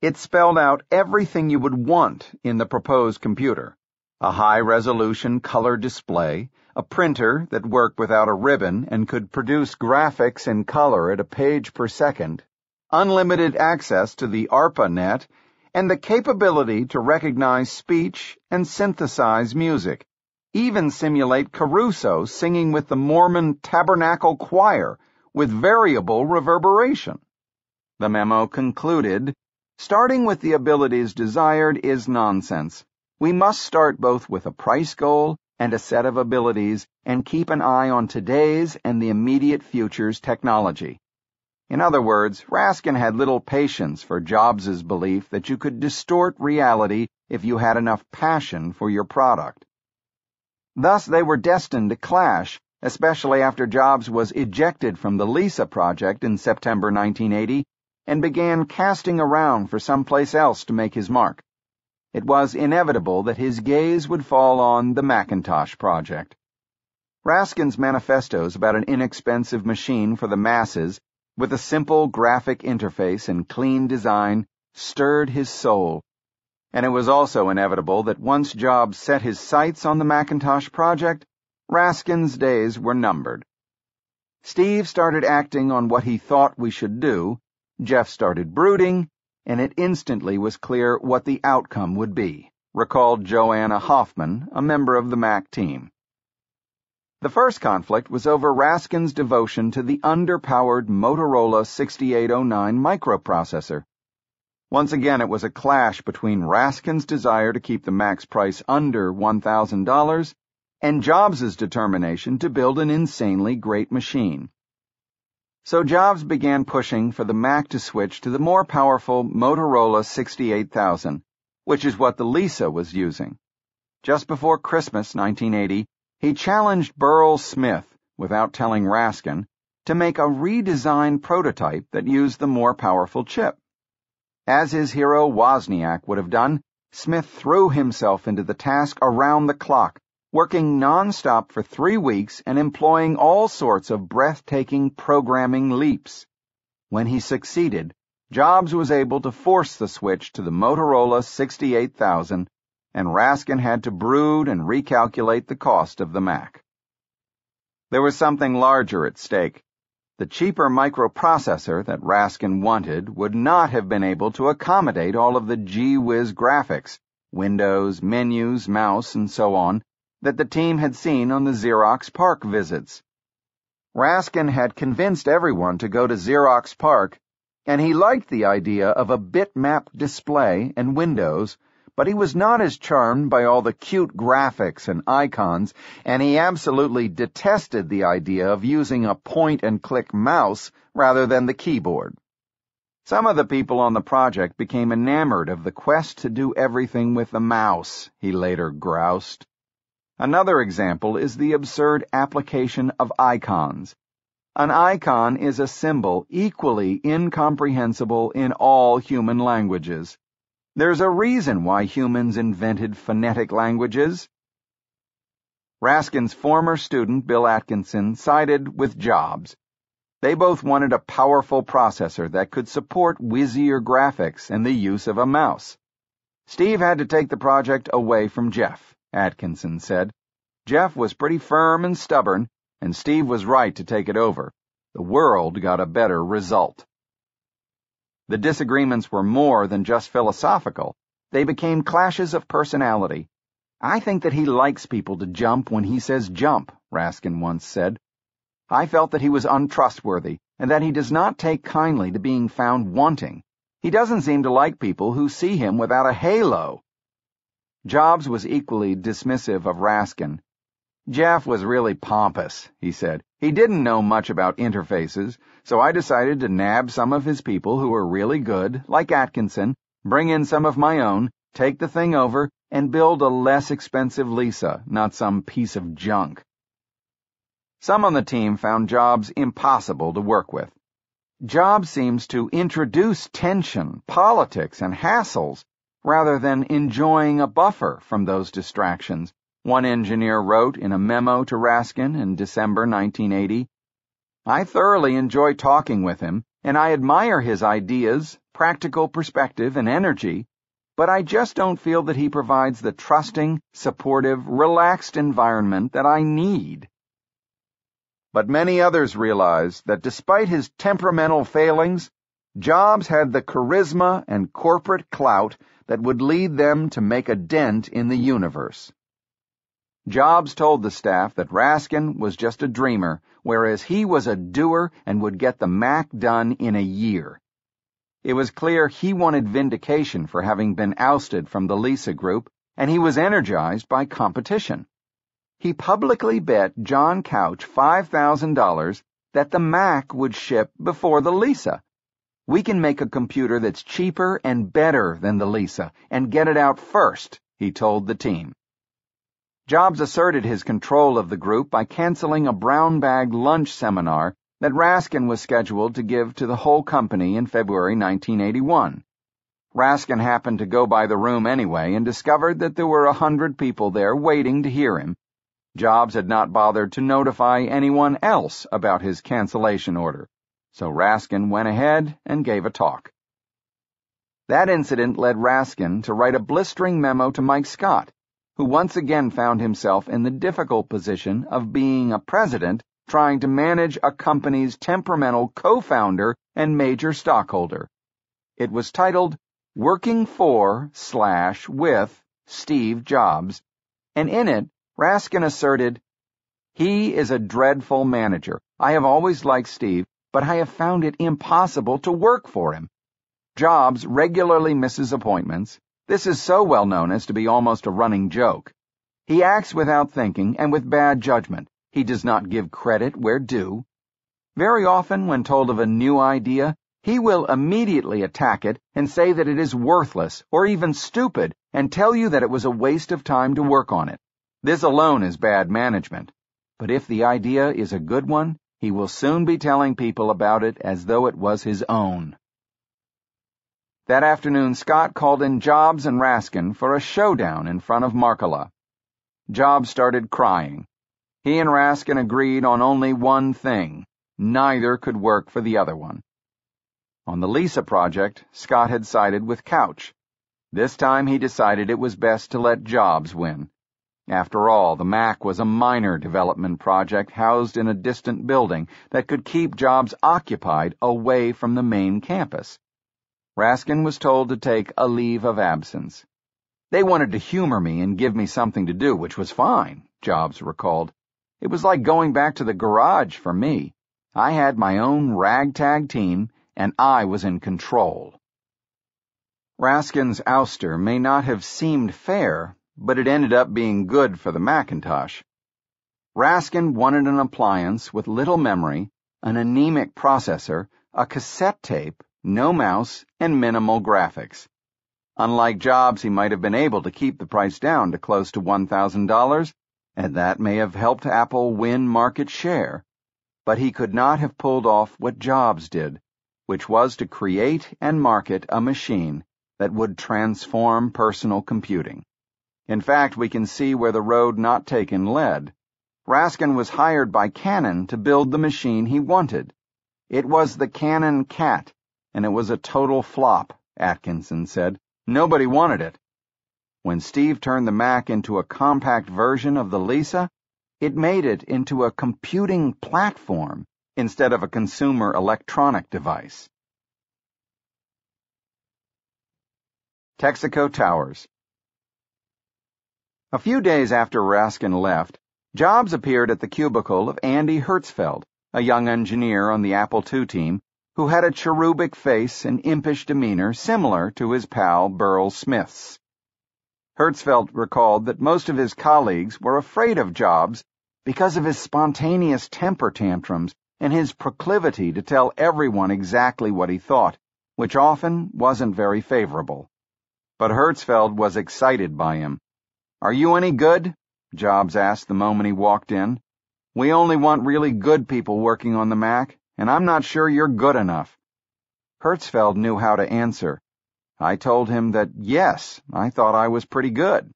It spelled out everything you would want in the proposed computer. A high-resolution color display, a printer that worked without a ribbon and could produce graphics in color at a page per second, unlimited access to the ARPANET, and the capability to recognize speech and synthesize music, even simulate Caruso singing with the Mormon Tabernacle Choir with variable reverberation. The memo concluded, starting with the abilities desired is nonsense. We must start both with a price goal and a set of abilities and keep an eye on today's and the immediate future's technology. In other words, Raskin had little patience for Jobs's belief that you could distort reality if you had enough passion for your product. Thus, they were destined to clash, especially after Jobs was ejected from the Lisa project in September 1980 and began casting around for someplace else to make his mark. It was inevitable that his gaze would fall on the Macintosh project. Raskin's manifestos about an inexpensive machine for the masses with a simple graphic interface and clean design stirred his soul. And it was also inevitable that once Jobs set his sights on the Macintosh project, Raskin's days were numbered. Steve started acting on what he thought we should do, Jeff started brooding, and it instantly was clear what the outcome would be, recalled Joanna Hoffman, a member of the Mac team. The first conflict was over Raskin's devotion to the underpowered Motorola 6809 microprocessor. Once again, it was a clash between Raskin's desire to keep the Mac's price under $1,000 and Jobs' determination to build an insanely great machine. So Jobs began pushing for the Mac to switch to the more powerful Motorola 68000, which is what the Lisa was using. Just before Christmas 1980, he challenged Burrell Smith, without telling Raskin, to make a redesigned prototype that used the more powerful chip. As his hero Wozniak would have done, Smith threw himself into the task around the clock, working nonstop for three weeks and employing all sorts of breathtaking programming leaps. When he succeeded, Jobs was able to force the switch to the Motorola 68000, and Raskin had to brood and recalculate the cost of the Mac. There was something larger at stake. The cheaper microprocessor that Raskin wanted would not have been able to accommodate all of the gee whiz graphics, windows, menus, mouse, and so on that the team had seen on the Xerox PARC visits. Raskin had convinced everyone to go to Xerox PARC, and he liked the idea of a bitmap display and windows, but he was not as charmed by all the cute graphics and icons, and he absolutely detested the idea of using a point-and-click mouse rather than the keyboard. Some of the people on the project became enamored of the quest to do everything with the mouse, he later groused. Another example is the absurd application of icons. An icon is a symbol equally incomprehensible in all human languages. There's a reason why humans invented phonetic languages. Raskin's former student, Bill Atkinson, sided with Jobs. They both wanted a powerful processor that could support whizzier graphics and the use of a mouse. Steve had to take the project away from Jeff. Atkinson said. Jeff was pretty firm and stubborn, and Steve was right to take it over. The world got a better result. The disagreements were more than just philosophical. They became clashes of personality. I think that he likes people to jump when he says jump, Raskin once said. I felt that he was untrustworthy and that he does not take kindly to being found wanting. He doesn't seem to like people who see him without a halo. Jobs was equally dismissive of Raskin. Jeff was really pompous, he said. He didn't know much about interfaces, so I decided to nab some of his people who were really good, like Atkinson, bring in some of my own, take the thing over, and build a less expensive Lisa, not some piece of junk. Some on the team found Jobs impossible to work with. Jobs seems to introduce tension, politics, and hassles rather than enjoying a buffer from those distractions, one engineer wrote in a memo to Raskin in December 1980. I thoroughly enjoy talking with him, and I admire his ideas, practical perspective, and energy, but I just don't feel that he provides the trusting, supportive, relaxed environment that I need. But many others realized that despite his temperamental failings, Jobs had the charisma and corporate clout that would lead them to make a dent in the universe. Jobs told the staff that Raskin was just a dreamer, whereas he was a doer and would get the Mac done in a year. It was clear he wanted vindication for having been ousted from the Lisa Group, and he was energized by competition. He publicly bet John Couch $5,000 that the Mac would ship before the Lisa. We can make a computer that's cheaper and better than the Lisa and get it out first, he told the team. Jobs asserted his control of the group by canceling a brown bag lunch seminar that Raskin was scheduled to give to the whole company in February 1981. Raskin happened to go by the room anyway and discovered that there were a hundred people there waiting to hear him. Jobs had not bothered to notify anyone else about his cancellation order, so Raskin went ahead and gave a talk. That incident led Raskin to write a blistering memo to Mike Scott, who once again found himself in the difficult position of being a president trying to manage a company's temperamental co-founder and major stockholder. It was titled Working for slash with Steve Jobs, and in it, Raskin asserted, He is a dreadful manager. I have always liked Steve, but I have found it impossible to work for him. Jobs regularly misses appointments, this is so well known as to be almost a running joke. He acts without thinking and with bad judgment. He does not give credit where due. Very often, when told of a new idea, he will immediately attack it and say that it is worthless or even stupid and tell you that it was a waste of time to work on it. This alone is bad management. But if the idea is a good one, he will soon be telling people about it as though it was his own. That afternoon, Scott called in Jobs and Raskin for a showdown in front of Markkula. Jobs started crying. He and Raskin agreed on only one thing. Neither could work for the other one. On the Lisa project, Scott had sided with Couch. This time he decided it was best to let Jobs win. After all, the Mac was a minor development project housed in a distant building that could keep Jobs occupied away from the main campus. Raskin was told to take a leave of absence. They wanted to humor me and give me something to do, which was fine, Jobs recalled. It was like going back to the garage for me. I had my own ragtag team, and I was in control. Raskin's ouster may not have seemed fair, but it ended up being good for the Macintosh. Raskin wanted an appliance with little memory, an anemic processor, a cassette tape, no mouse, and minimal graphics. Unlike Jobs, he might have been able to keep the price down to close to $1,000, and that may have helped Apple win market share. But he could not have pulled off what Jobs did, which was to create and market a machine that would transform personal computing. In fact, we can see where the road not taken led. Raskin was hired by Canon to build the machine he wanted. It was the Canon Cat, and it was a total flop, Atkinson said. Nobody wanted it. When Steve turned the Mac into a compact version of the Lisa, it made it into a computing platform instead of a consumer electronic device. Texaco Towers A few days after Raskin left, Jobs appeared at the cubicle of Andy Hertzfeld, a young engineer on the Apple II team who had a cherubic face and impish demeanor similar to his pal Burrell Smith's. Hertzfeld recalled that most of his colleagues were afraid of Jobs because of his spontaneous temper tantrums and his proclivity to tell everyone exactly what he thought, which often wasn't very favorable. But Hertzfeld was excited by him. Are you any good? Jobs asked the moment he walked in. We only want really good people working on the Mac and I'm not sure you're good enough. Hertzfeld knew how to answer. I told him that, yes, I thought I was pretty good.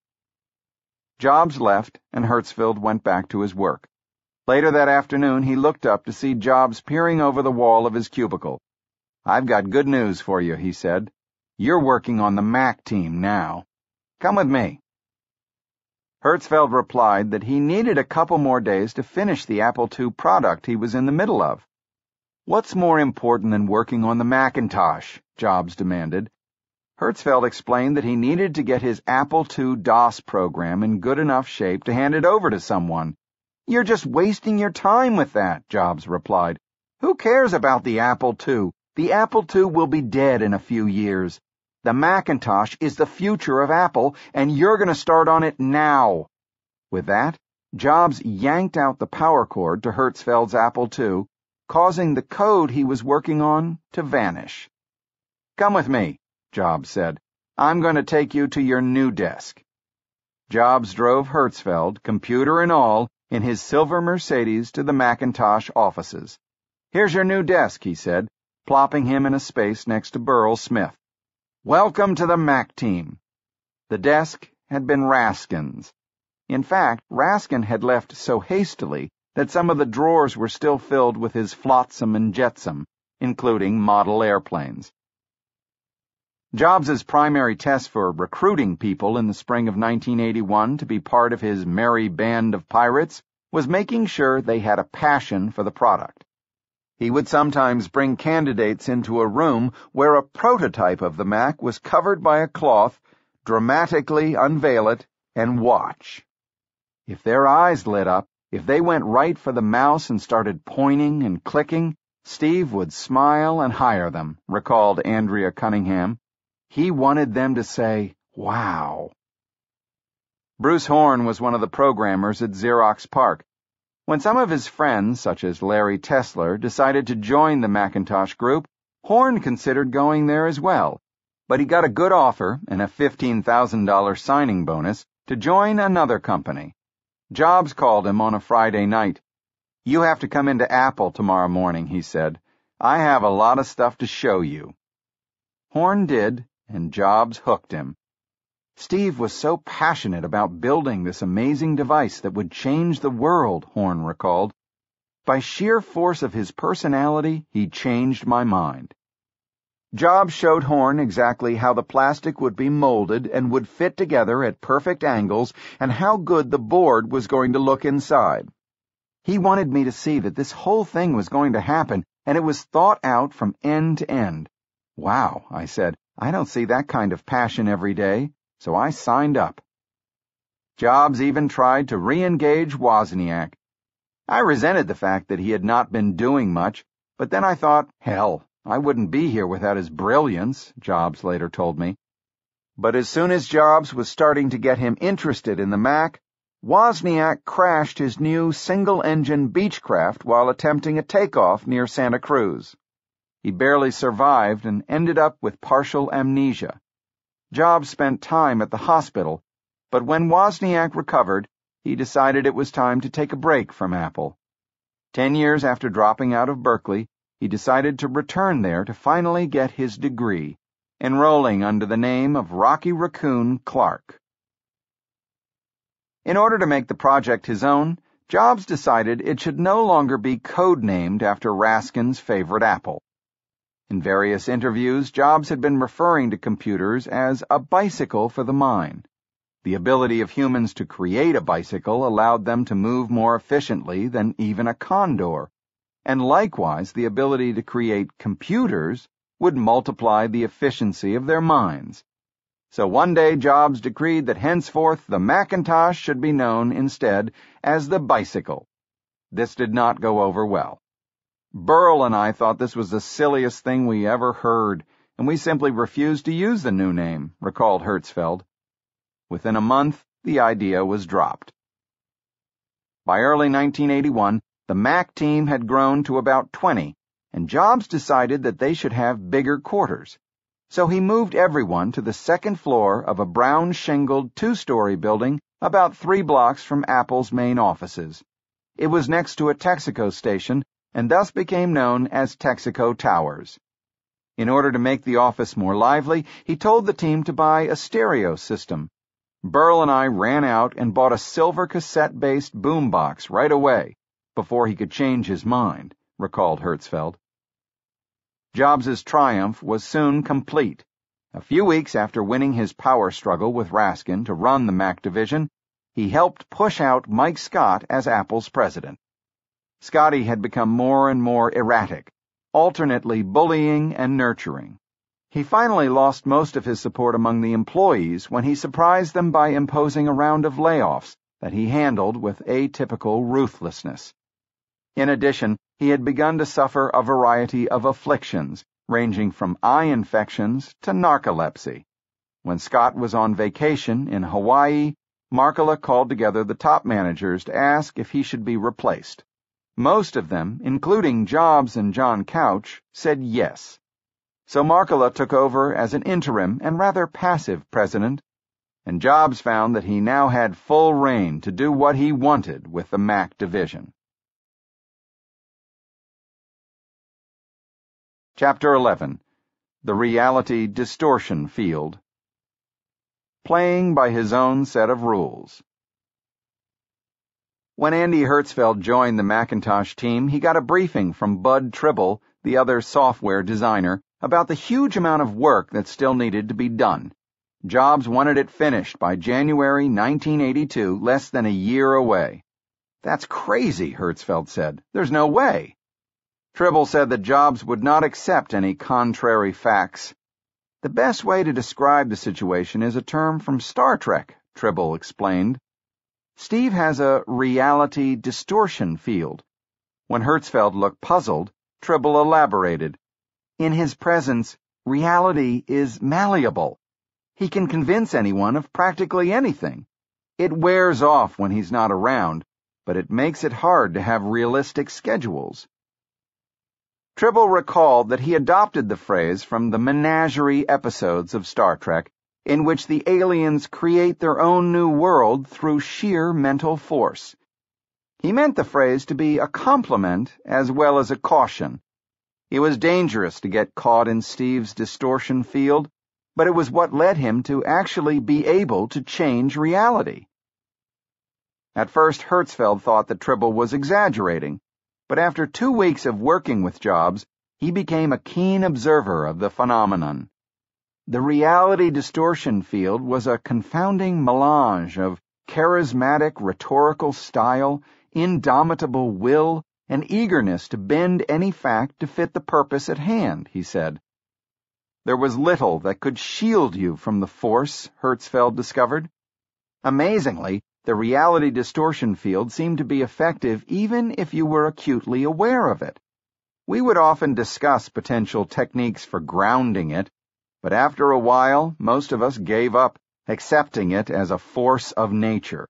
Jobs left, and Hertzfeld went back to his work. Later that afternoon, he looked up to see Jobs peering over the wall of his cubicle. I've got good news for you, he said. You're working on the Mac team now. Come with me. Hertzfeld replied that he needed a couple more days to finish the Apple II product he was in the middle of. What's more important than working on the Macintosh? Jobs demanded. Hertzfeld explained that he needed to get his Apple II DOS program in good enough shape to hand it over to someone. You're just wasting your time with that, Jobs replied. Who cares about the Apple II? The Apple II will be dead in a few years. The Macintosh is the future of Apple, and you're going to start on it now. With that, Jobs yanked out the power cord to Hertzfeld's Apple II, causing the code he was working on to vanish. Come with me, Jobs said. I'm going to take you to your new desk. Jobs drove Hertzfeld, computer and all, in his silver Mercedes to the Macintosh offices. Here's your new desk, he said, plopping him in a space next to Burrell Smith. Welcome to the Mac team. The desk had been Raskin's. In fact, Raskin had left so hastily that some of the drawers were still filled with his flotsam and jetsam, including model airplanes. Jobs's primary test for recruiting people in the spring of 1981 to be part of his merry band of pirates was making sure they had a passion for the product. He would sometimes bring candidates into a room where a prototype of the Mac was covered by a cloth, dramatically unveil it, and watch. If their eyes lit up, if they went right for the mouse and started pointing and clicking, Steve would smile and hire them, recalled Andrea Cunningham. He wanted them to say, wow. Bruce Horn was one of the programmers at Xerox PARC. when some of his friends, such as Larry Tesler, decided to join the Macintosh group, Horn considered going there as well, but he got a good offer and a $15,000 signing bonus to join another company. Jobs called him on a Friday night. You have to come into Apple tomorrow morning, he said. I have a lot of stuff to show you. Horn did, and Jobs hooked him. Steve was so passionate about building this amazing device that would change the world, Horn recalled. By sheer force of his personality, he changed my mind. Jobs showed Horn exactly how the plastic would be molded and would fit together at perfect angles and how good the board was going to look inside. He wanted me to see that this whole thing was going to happen and it was thought out from end to end. Wow, I said, I don't see that kind of passion every day so I signed up. Jobs even tried to re-engage Wozniak. I resented the fact that he had not been doing much, but then I thought, hell, I wouldn't be here without his brilliance, Jobs later told me. But as soon as Jobs was starting to get him interested in the Mac, Wozniak crashed his new single-engine Beechcraft while attempting a takeoff near Santa Cruz. He barely survived and ended up with partial amnesia. Jobs spent time at the hospital, but when Wozniak recovered, he decided it was time to take a break from Apple. Ten years after dropping out of Berkeley, he decided to return there to finally get his degree, enrolling under the name of Rocky Raccoon Clark. In order to make the project his own, Jobs decided it should no longer be codenamed after Raskin's favorite apple. In various interviews, Jobs had been referring to computers as a bicycle for the mind. The ability of humans to create a bicycle allowed them to move more efficiently than even a condor, and likewise the ability to create computers would multiply the efficiency of their minds. So one day Jobs decreed that henceforth the Macintosh should be known instead as the bicycle. This did not go over well. Burrell and I thought this was the silliest thing we ever heard, and we simply refused to use the new name, recalled Hertzfeld. Within a month, the idea was dropped. By early 1981, the Mac team had grown to about 20, and Jobs decided that they should have bigger quarters. So he moved everyone to the second floor of a brown shingled two-story building about three blocks from Apple's main offices. It was next to a Texaco station and thus became known as Texaco Towers. In order to make the office more lively, he told the team to buy a stereo system. Burrell and I ran out and bought a silver cassette-based boombox right away, before he could change his mind, recalled Hertzfeld. Jobs's triumph was soon complete. A few weeks after winning his power struggle with Raskin to run the Mac division, he helped push out Mike Scott as Apple's president. Scotty had become more and more erratic, alternately bullying and nurturing. He finally lost most of his support among the employees when he surprised them by imposing a round of layoffs that he handled with atypical ruthlessness. In addition, he had begun to suffer a variety of afflictions, ranging from eye infections to narcolepsy. When Scott was on vacation in Hawaii, Markkula called together the top managers to ask if he should be replaced. Most of them, including Jobs and John Couch, said yes. So Markkula took over as an interim and rather passive president, and Jobs found that he now had full reign to do what he wanted with the Mac division. Chapter 11 The Reality Distortion Field Playing by His Own Set of Rules when Andy Hertzfeld joined the Macintosh team, he got a briefing from Bud Tribble, the other software designer, about the huge amount of work that still needed to be done. Jobs wanted it finished by January 1982, less than a year away. That's crazy, Hertzfeld said. There's no way. Tribble said that Jobs would not accept any contrary facts. The best way to describe the situation is a term from Star Trek, Tribble explained. Steve has a reality distortion field. When Hertzfeld looked puzzled, Tribble elaborated. In his presence, reality is malleable. He can convince anyone of practically anything. It wears off when he's not around, but it makes it hard to have realistic schedules. Tribble recalled that he adopted the phrase from the menagerie episodes of Star Trek in which the aliens create their own new world through sheer mental force. He meant the phrase to be a compliment as well as a caution. It was dangerous to get caught in Steve's distortion field, but it was what led him to actually be able to change reality. At first, Hertzfeld thought that Tribble was exaggerating, but after two weeks of working with Jobs, he became a keen observer of the phenomenon. The reality distortion field was a confounding melange of charismatic rhetorical style, indomitable will, and eagerness to bend any fact to fit the purpose at hand, he said. There was little that could shield you from the force, Hertzfeld discovered. Amazingly, the reality distortion field seemed to be effective even if you were acutely aware of it. We would often discuss potential techniques for grounding it, but after a while, most of us gave up, accepting it as a force of nature.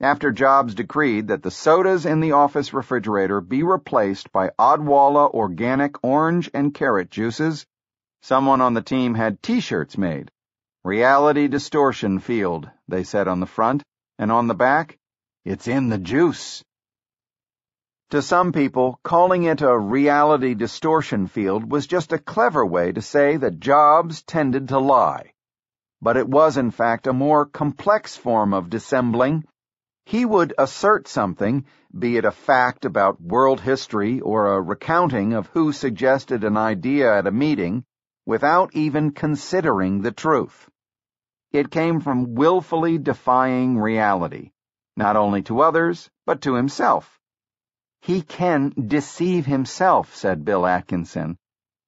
After Jobs decreed that the sodas in the office refrigerator be replaced by Odwalla organic orange and carrot juices, someone on the team had t-shirts made. Reality distortion field, they said on the front, and on the back, it's in the juice. To some people, calling it a reality distortion field was just a clever way to say that Jobs tended to lie. But it was, in fact, a more complex form of dissembling. He would assert something, be it a fact about world history or a recounting of who suggested an idea at a meeting, without even considering the truth. It came from willfully defying reality, not only to others, but to himself. He can deceive himself, said Bill Atkinson.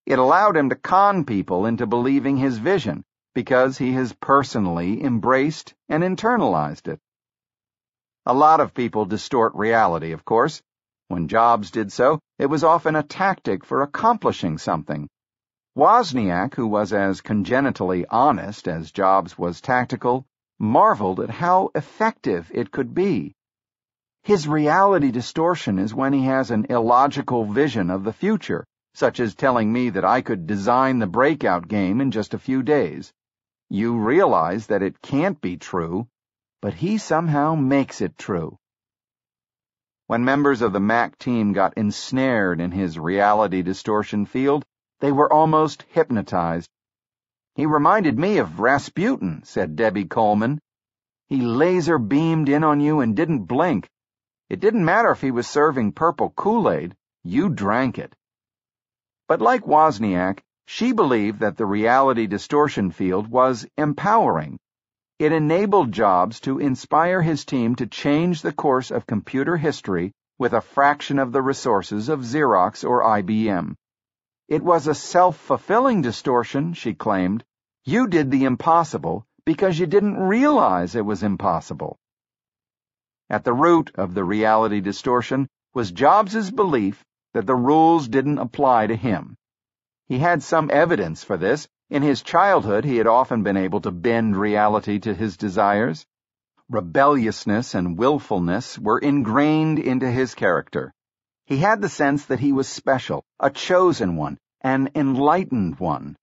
It allowed him to con people into believing his vision because he has personally embraced and internalized it. A lot of people distort reality, of course. When Jobs did so, it was often a tactic for accomplishing something. Wozniak, who was as congenitally honest as Jobs was tactical, marveled at how effective it could be. His reality distortion is when he has an illogical vision of the future, such as telling me that I could design the breakout game in just a few days. You realize that it can't be true, but he somehow makes it true. When members of the Mac team got ensnared in his reality distortion field, they were almost hypnotized. He reminded me of Rasputin, said Debbie Coleman. He laser beamed in on you and didn't blink it didn't matter if he was serving purple Kool-Aid, you drank it. But like Wozniak, she believed that the reality distortion field was empowering. It enabled Jobs to inspire his team to change the course of computer history with a fraction of the resources of Xerox or IBM. It was a self-fulfilling distortion, she claimed. You did the impossible because you didn't realize it was impossible. At the root of the reality distortion was Jobs's belief that the rules didn't apply to him. He had some evidence for this. In his childhood, he had often been able to bend reality to his desires. Rebelliousness and willfulness were ingrained into his character. He had the sense that he was special, a chosen one, an enlightened one.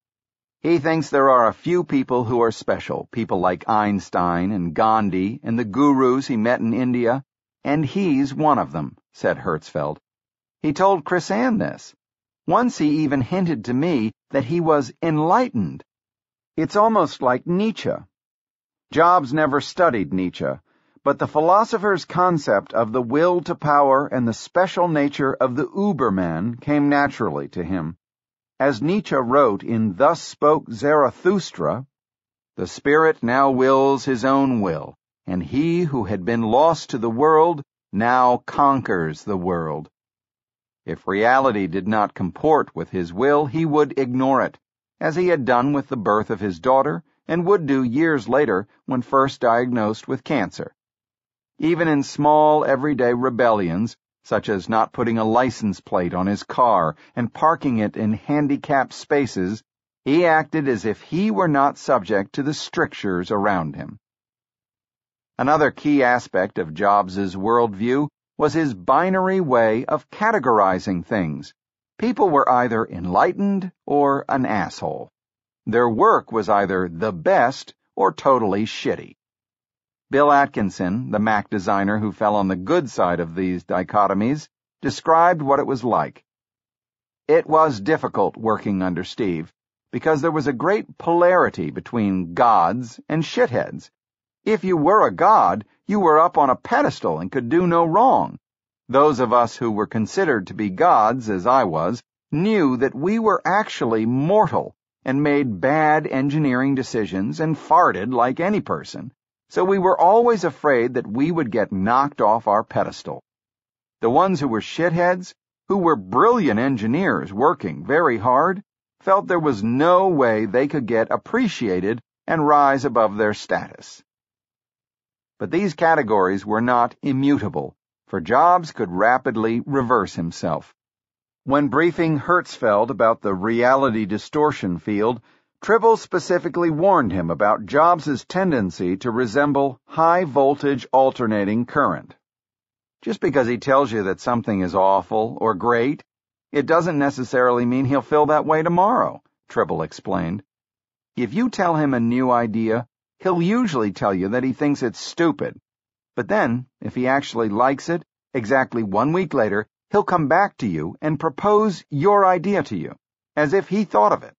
He thinks there are a few people who are special, people like Einstein and Gandhi and the gurus he met in India, and he's one of them, said Hertzfeld. He told Chrisann this. Once he even hinted to me that he was enlightened. It's almost like Nietzsche. Jobs never studied Nietzsche, but the philosopher's concept of the will to power and the special nature of the Uberman came naturally to him. As Nietzsche wrote in Thus Spoke Zarathustra, the spirit now wills his own will, and he who had been lost to the world now conquers the world. If reality did not comport with his will, he would ignore it, as he had done with the birth of his daughter and would do years later when first diagnosed with cancer. Even in small, everyday rebellions, such as not putting a license plate on his car and parking it in handicapped spaces, he acted as if he were not subject to the strictures around him. Another key aspect of Jobs's worldview was his binary way of categorizing things. People were either enlightened or an asshole. Their work was either the best or totally shitty. Bill Atkinson, the Mac designer who fell on the good side of these dichotomies, described what it was like. It was difficult working under Steve, because there was a great polarity between gods and shitheads. If you were a god, you were up on a pedestal and could do no wrong. Those of us who were considered to be gods, as I was, knew that we were actually mortal and made bad engineering decisions and farted like any person so we were always afraid that we would get knocked off our pedestal. The ones who were shitheads, who were brilliant engineers working very hard, felt there was no way they could get appreciated and rise above their status. But these categories were not immutable, for Jobs could rapidly reverse himself. When briefing Hertzfeld about the reality distortion field, Tribble specifically warned him about Jobs' tendency to resemble high voltage alternating current. Just because he tells you that something is awful or great, it doesn't necessarily mean he'll feel that way tomorrow, Tribble explained. If you tell him a new idea, he'll usually tell you that he thinks it's stupid. But then, if he actually likes it, exactly one week later, he'll come back to you and propose your idea to you, as if he thought of it.